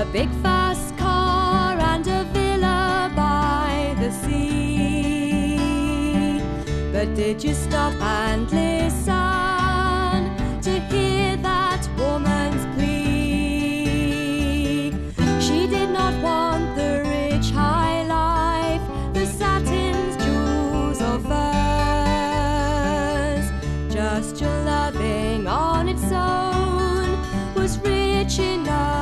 a big fast car, and a villa by the sea. But did you stop and listen to hear that woman's plea? She did not want the rich high life, the satins, jewels, or furs. Just your loving on its own was rich enough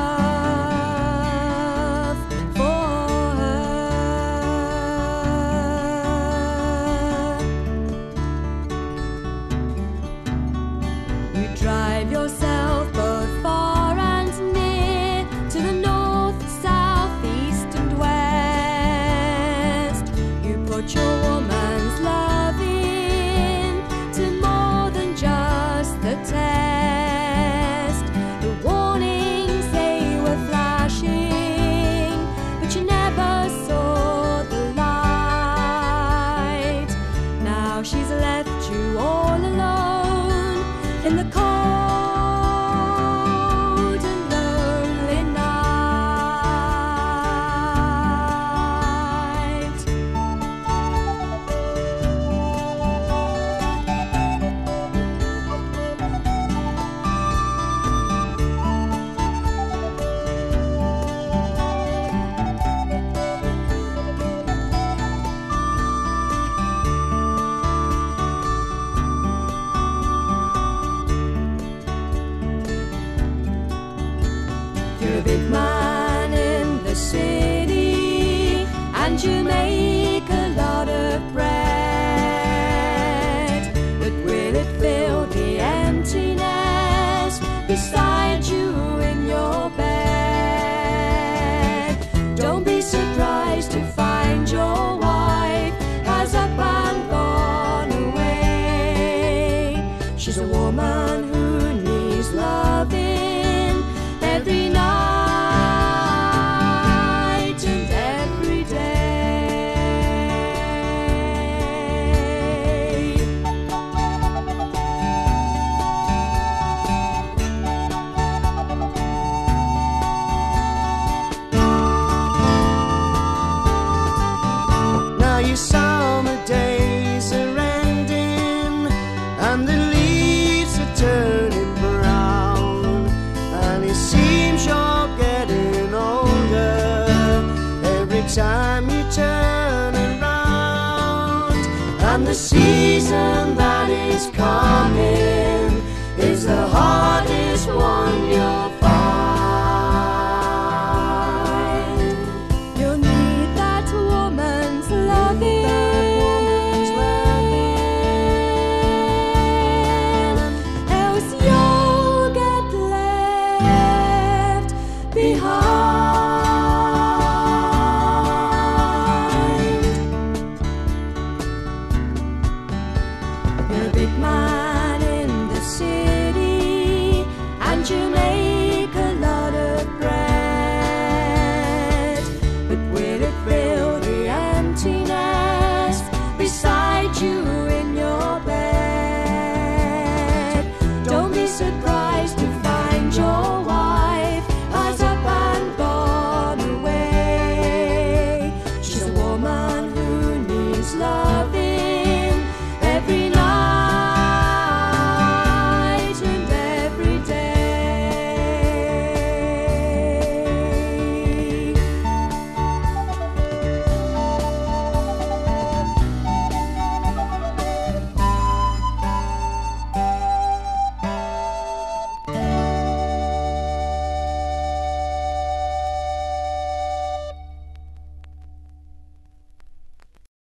in the cold a big man in the city, and you make a lot of bread. But will it fill the emptiness beside you in your bed? Don't be surprised to find your wife has up and gone away. She's a woman season